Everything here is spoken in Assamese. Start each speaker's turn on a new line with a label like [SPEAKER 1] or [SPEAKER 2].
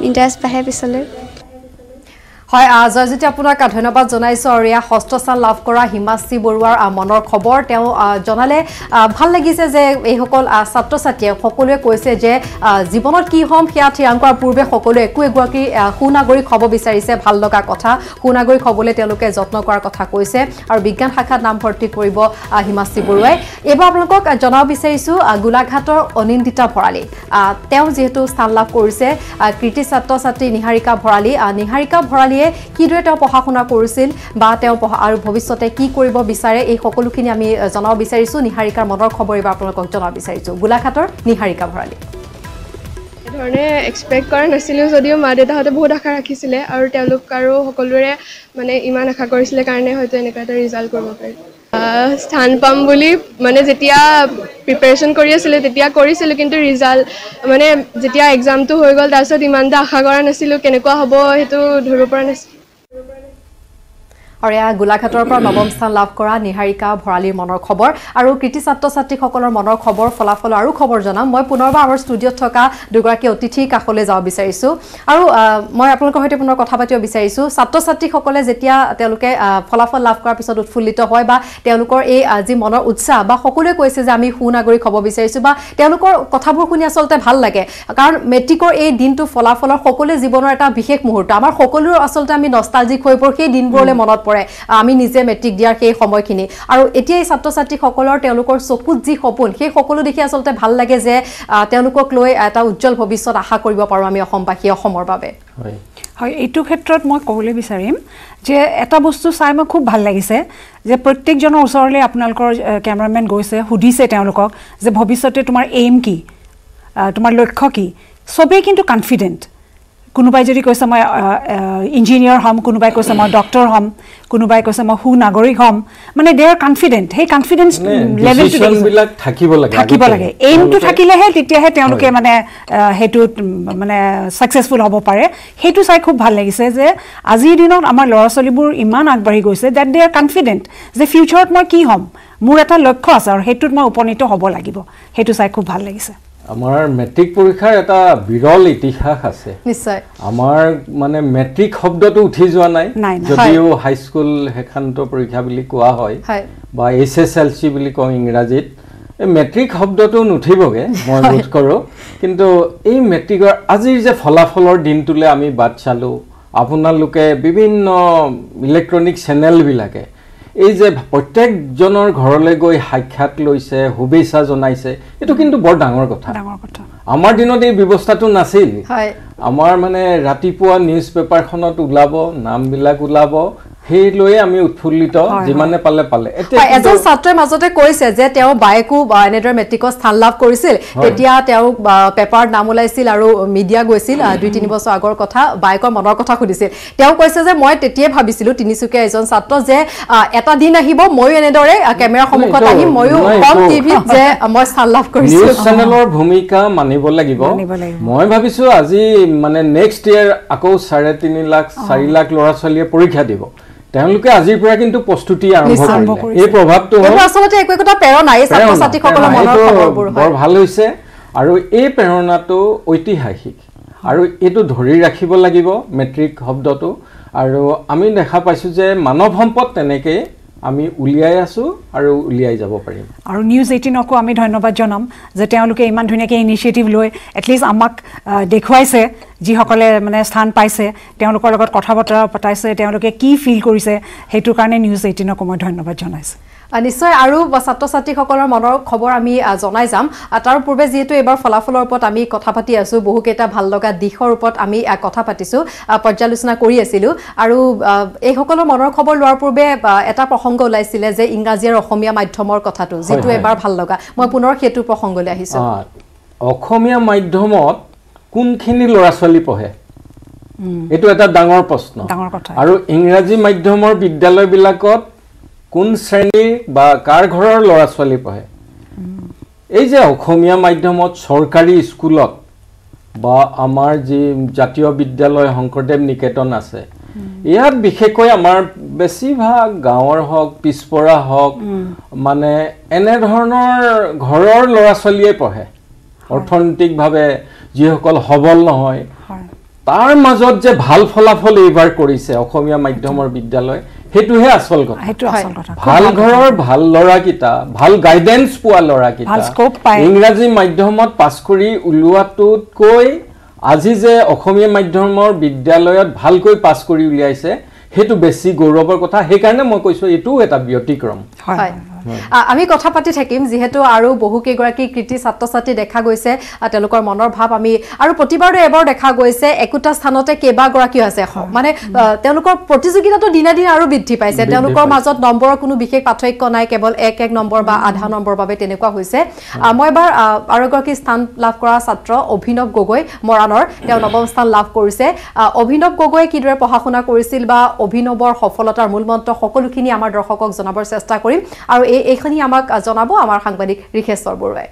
[SPEAKER 1] Indus by Happy Salute.
[SPEAKER 2] হয় জয়জ্যোতি আপোনাক ধন্যবাদ জনাইছোঁ আৰু এয়া ষষ্ঠ স্থান লাভ কৰা হিমাশ্ৰী বৰুৱাৰ মনৰ খবৰ তেওঁ জনালে ভাল লাগিছে যে এইসকল ছাত্ৰ ছাত্ৰীয়ে সকলোৱে কৈছে যে জীৱনত কি হ'ম সেয়া থিৰাং কৰাৰ পূৰ্বে সকলোৱে একো এগৰাকী সুনাগৰিক হ'ব বিচাৰিছে ভাল লগা কথা। সুনাগৰিক হ'বলৈ তেওঁলোকে যত্ন কৰাৰ কথা কৈছে আৰু বিজ্ঞান শাখাত নামভৰ্তি কৰিব হিমাশ্ৰী বৰুৱাই। এইবাৰ আপোনালোকক জনাব বিচাৰিছোঁ গোলাঘাটৰ অনিন্দিতা ভঁৰালী। তেওঁ যিহেতু স্থান লাভ কৰিছে কৃতি ছাত্ৰ ছাত্ৰী নিহাৰিকা ভঁৰালী। নিহাৰিকা ভঁৰালী দিয়ে কিদৰে তেওঁ পঢ়া শুনা কৰিছিল বা তেওঁ পঢ়া আৰু ভৱিষ্যতে কি কৰিব বিচাৰে এই সকলোখিনি আমি জনাব বিচাৰিছোঁ। নিহাৰিকাৰ মনৰ খবৰ এইবাৰ আপোনালোকক জনাব বিচাৰিছোঁ। গোলাঘাটৰ নিহাৰিকা ভঁৰালী।
[SPEAKER 3] ধৰণে এক্সপেক্ট কৰা নাছিলোঁ যদিও মা দেউতাহঁতে বহুত আশা ৰাখিছিলে আৰু তেওঁলোক আৰু সকলোৰে মানে ইমান আশা কৰিছিলে কাৰণে হয়তো এনেকুৱা এটা ৰিজাল্ট কৰিব পাৰি। স্থান পাম বুলি মানে যেতিয়া প্ৰিপেৰেশ্যন কৰি আছিলোঁ তেতিয়া কৰিছিলোঁ কিন্তু ৰিজাল্ট মানে যেতিয়া এক্সামটো হৈ গ'ল তাৰপিছত ইমান এটা আশা কৰা নাছিলোঁ কেনেকুৱা হ'ব সেইটো ধৰিব পৰা নাছিলোঁ।
[SPEAKER 2] আৰু এয়া গোলাঘাটৰ পৰা নৱম স্থান লাভ কৰা নিহাৰিকা ভঁৰালীৰ মনৰ খবৰ আৰু কৃতি ছাত্ৰ ছাত্ৰীসকলৰ মনৰ খবৰ ফলাফল আৰু খবৰ জনাম। মই পুনৰবাৰ আমাৰ ষ্টুডিঅ'ত থকা দুগৰাকী অতিথিৰ কাষলৈ যাব বিচাৰিছোঁ। আৰু মই আপোনালোকৰ সৈতে পুনৰ কথা পাতিব বিচাৰিছোঁ। ছাত্ৰ ছাত্ৰীসকলে যেতিয়া তেওঁলোকে ফলাফল লাভ কৰাৰ পিছত উৎফুল্লিত হয় বা তেওঁলোকৰ এই যি মনৰ উৎসাহ বা সকলোৱে কৈছে যে আমি সুনাগৰিক হ'ব বিচাৰিছোঁ বা তেওঁলোকৰ কথাবোৰ শুনি আচলতে ভাল লাগে। কাৰণ মেট্ৰিকৰ এই দিনটো ফলাফলৰ সকলোৱে জীৱনৰ এটা বিশেষ মুহূৰ্ত। আমাৰ সকলোৰে আচলতে আমি নষ্টালজিক হৈ পৰোঁ। সেই দিনবোৰলৈ মনত পৰে। আমি নিজে মেট্ৰিক দিয়াৰ সেই সময়খিনি। আৰু এতিয়া এই ছাত্ৰ ছাত্ৰীসকলৰ তেওঁলোকৰ চকুত যি সপোন সেই সকলো দেখি আচলতে ভাল লাগে যে তেওঁলোকক লৈ এটা উজ্জ্বল ভৱিষ্যত আশা কৰিব পাৰোঁ আমি অসমবাসী অসমৰ বাবে।
[SPEAKER 4] হয়। এইটো ক্ষেত্ৰত মই ক'বলৈ বিচাৰিম যে এটা বস্তু চাই মই খুব ভাল লাগিছে যে প্ৰত্যেকজনৰ ওচৰলৈ আপোনালোকৰ কেমেৰামেন গৈছে সুধিছে তেওঁলোকক যে ভৱিষ্যতে তোমাৰ এইম কি? তোমাৰ লক্ষ্য কি? চবেই কিন্তু কনফিডেণ্ট কোনোবাই যদি কৈছে মই ইঞ্জিনিয়াৰ হ'ম কোনোবাই কৈছে মই ডক্টৰ হ'ম কোনোবাই কৈছে মই সু নাগৰিক হ'ম মানে দে আৰ কনফিডেণ্ট সেই কনফিডেঞ্চ লেভেলটো থাকিব লাগে এইমটো থাকিলেহে তেতিয়াহে তেওঁলোকে মানে সেইটোত মানে ছাকচেছফুল হ'ব পাৰে। সেইটো চাই খুব ভাল লাগিছে যে আজিৰ দিনত আমাৰ ল'ৰা ছোৱালীবোৰ ইমান আগবাঢ়ি গৈছে ডেট দে আৰ কনফিডেণ্ট যে ফিউচাৰত মই কি হ'ম। মোৰ এটা লক্ষ্য আছে আৰু সেইটোত মই উপনীত হ'ব লাগিব। সেইটো চাই খুব ভাল লাগিছে।
[SPEAKER 5] আমাৰ মেট্ৰিক পৰীক্ষাৰ এটা বিৰল ইতিহাস আছে।
[SPEAKER 2] নিশ্চয়।
[SPEAKER 5] আমাৰ মানে মেট্ৰিক শব্দটো উঠি যোৱা নাই। যদিও হাইস্কুল শেষান্ত পৰীক্ষা বুলি কোৱা হয় বা এইচ এছ এল চি বুলি কওঁ ইংৰাজীত এই মেট্ৰিক শব্দটো নুঠিবগৈ মই বোধ কৰোঁ। কিন্তু এই মেট্ৰিকৰ আজিৰ যে ফলাফলৰ দিনটোলৈ আমি বাট চালোঁ আপোনালোকে বিভিন্ন ইলেক্ট্ৰনিক চেনেলবিলাকে এই যে প্ৰত্যেকজনৰ ঘৰলৈ গৈ সাক্ষাৎ লৈছে শুভেচ্ছা জনাইছে এইটো কিন্তু বৰ ডাঙৰ কথা। আমাৰ দিনত এই ব্যৱস্থাটো নাছিল। আমাৰ মানে ৰাতিপুৱা নিউজ পেপাৰখনত ওলাব নামবিলাক ওলাব সেই লৈয়ে আমি উৎফুল্লিত যিমানে পালে পালে।
[SPEAKER 2] এজন ছাত্ৰই মাজতে কৈছে যে তেওঁ বায়েকো এনেদৰে মেট্ৰিকত স্থান লাভ কৰিছিল। তেতিয়া তেওঁ পেপাৰত নাম ওলাইছিল আৰু মিডিয়া গৈছিল দুই তিনি বছৰ আগৰ কথা বায়েকৰ মনৰ কথা সুধিছিল। তেওঁ কৈছে যে মই তেতিয়াই ভাবিছিলো তিনিচুকীয়া এজন ছাত্ৰ যে এটা দিন আহিব ময়ো এনেদৰে কেমেৰাৰ সন্মুখত আহিম ময়ো কম টিভিত যে মই স্থান লাভ কৰিছো।
[SPEAKER 5] চেনেলৰ ভূমিকা মানিব লাগিব। মই ভাবিছো আজি মানে নেক্সট ইয়াৰ আকৌ চাৰে তিনি লাখ চাৰি লাখ ল'ৰা ছোৱালীয়ে পৰীক্ষা দিব। তেওঁলোকে আজিৰ পৰা কিন্তু প্ৰস্তুতি আৰম্ভ কৰিলে। এই প্ৰভাৱটো বৰ ভাল হৈছে। আৰু এই প্ৰেৰণাটো ঐতিহাসিক। আৰু এইটো ধৰি ৰাখিব লাগিব মেট্ৰিক শব্দটো। আৰু আমি দেখা পাইছোঁ যে মানৱ সম্পদ তেনেকৈ আমি উলিয়াই আছোঁ আৰু উলিয়াই যাব পাৰিম।
[SPEAKER 4] আৰু নিউজ এইটিনকো আমি ধন্যবাদ জনাম যে তেওঁলোকে ইমান ধুনীয়াকৈ ইনিচিয়েটিভ লৈ এটলিষ্ট আমাক দেখুৱাইছে। যিসকলে মানে স্থান পাইছে তেওঁলোকৰ লগত কথা বতৰা পতাইছে তেওঁলোকে কি ফিল কৰিছে সেইটোৰ কাৰণে নিউজ এইটিনকো মই ধন্যবাদ জনাইছোঁ।
[SPEAKER 2] নিশ্চয় আৰু ছাত্ৰ ছাত্ৰীসকলৰ মনৰ খবৰ আমি জনাই যাম। তাৰ পূৰ্বে যিহেতু এইবাৰ ফলাফলৰ ওপৰত আমি কথা পাতি আছোঁ বহুকেইটা ভাল লগা দিশৰ ওপৰত আমি কথা পাতিছোঁ পৰ্যালোচনা কৰি আছিলোঁ। আৰু এইসকলৰ মনৰ খবৰ লোৱাৰ পূৰ্বে এটা প্ৰসংগ ওলাইছিলে যে ইংৰাজী আৰু অসমীয়া মাধ্যমৰ কথাটো যিটো এবাৰ ভাল লগা। মই পুনৰ সেইটো প্ৰসংগলৈ আহিছোঁ।
[SPEAKER 5] অসমীয়া মাধ্যমত কোনখিনি ল'ৰা ছোৱালী পঢ়ে এইটো এটা ডাঙৰ প্ৰশ্ন। আৰু ইংৰাজী মাধ্যমৰ বিদ্যালয়বিলাকত কোন শ্ৰেণীৰ বা কাৰ ঘৰৰ ল'ৰা ছোৱালী পঢ়ে এই যে অসমীয়া মাধ্যমত চৰকাৰী স্কুলত বা আমাৰ যি জাতীয় বিদ্যালয় শংকৰদেৱ নিকেতন আছে ইয়াত বিশেষকৈ আমাৰ বেছিভাগ গাঁৱৰ হওক পিছপৰা হওক মানে এনেধৰণৰ ঘৰৰ ল'ৰা ছোৱালীয়ে পঢ়ে অৰ্থনৈতিকভাৱে যিসকল সবল নহয় তাৰ মাজত যে ভাল ফলাফল এইবাৰ কৰিছে অসমীয়া মাধ্যমৰ বিদ্যালয় সেইটোহে আচল কথা। ভাল ঘৰৰ ভাল ল'ৰাকেইটা ভাল গাইডেঞ্চ পোৱা ল'ৰাকেইটা ইংৰাজী মাধ্যমত পাছ কৰি ওলোৱাটোতকৈ আজি যে অসমীয়া মাধ্যমৰ বিদ্যালয়ত ভালকৈ পাছ কৰি উলিয়াইছে সেইটো বেছি গৌৰৱৰ কথা। সেইকাৰণে মই কৈছোঁ এইটোও এটা ব্যতিক্ৰম।
[SPEAKER 2] হয়। আমি কথা পাতি থাকিম যিহেতু আৰু বহুকেইগৰাকী কৃতি ছাত্ৰ ছাত্ৰী দেখা গৈছে তেওঁলোকৰ মনৰ ভাৱ আমি আৰু প্ৰতিবাৰে এবাৰ দেখা গৈছে একোটা স্থানতে কেইবাগৰাকীও আছে মানে তেওঁলোকৰ প্ৰতিযোগিতাটো দিনে দিনে আৰু বৃদ্ধি পাইছে। তেওঁলোকৰ মাজত নম্বৰৰ কোনো বিশেষ পাৰ্থক্য নাই কেৱল এক এক নম্বৰ বা আধা নম্বৰৰ বাবে তেনেকুৱা হৈছে। মই এবাৰ আৰু এগৰাকী স্থান লাভ কৰা ছাত্ৰ অভিনৱ গগৈ মৰাণৰ তেওঁ নৱম স্থান লাভ কৰিছে। অভিনৱ গগৈয়ে কিদৰে পঢ়া শুনা কৰিছিল বা অভিনৱৰ সফলতাৰ মূল মন্ত্ৰ সকলোখিনি আমাৰ দৰ্শকক জনাবৰ চেষ্টা কৰিম। আৰু এই এইখিনি আমাক জনাব আমাৰ সাংবাদিক ঋষেশ্বৰ বৰুৱাই।